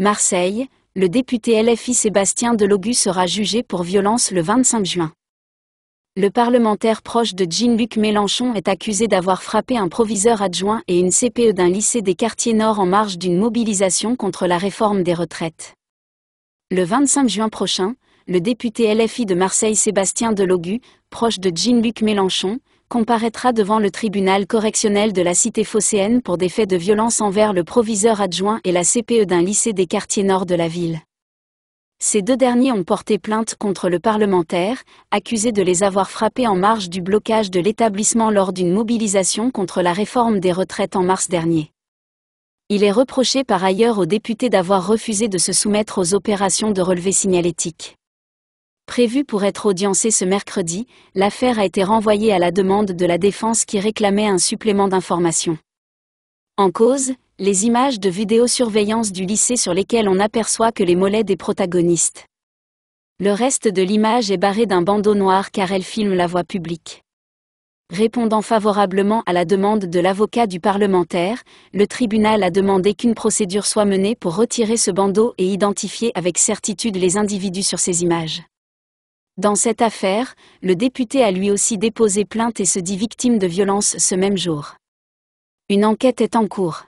Marseille, le député LFI Sébastien Delogu sera jugé pour violence le 25 juin. Le parlementaire proche de Jean-Luc Mélenchon est accusé d'avoir frappé un proviseur adjoint et une CPE d'un lycée des quartiers nord en marge d'une mobilisation contre la réforme des retraites. Le 25 juin prochain, le député LFI de Marseille Sébastien Delogu, proche de Jean-Luc Mélenchon, comparaîtra devant le tribunal correctionnel de la cité phocéenne pour des faits de violence envers le proviseur adjoint et la CPE d'un lycée des quartiers nord de la ville. Ces deux derniers ont porté plainte contre le parlementaire, accusé de les avoir frappés en marge du blocage de l'établissement lors d'une mobilisation contre la réforme des retraites en mars dernier. Il est reproché par ailleurs aux députés d'avoir refusé de se soumettre aux opérations de relevé signalétique. Prévue pour être audiencée ce mercredi, l'affaire a été renvoyée à la demande de la défense qui réclamait un supplément d'information. En cause, les images de vidéosurveillance du lycée sur lesquelles on aperçoit que les mollets des protagonistes. Le reste de l'image est barré d'un bandeau noir car elle filme la voie publique. Répondant favorablement à la demande de l'avocat du parlementaire, le tribunal a demandé qu'une procédure soit menée pour retirer ce bandeau et identifier avec certitude les individus sur ces images. Dans cette affaire, le député a lui aussi déposé plainte et se dit victime de violence ce même jour. Une enquête est en cours.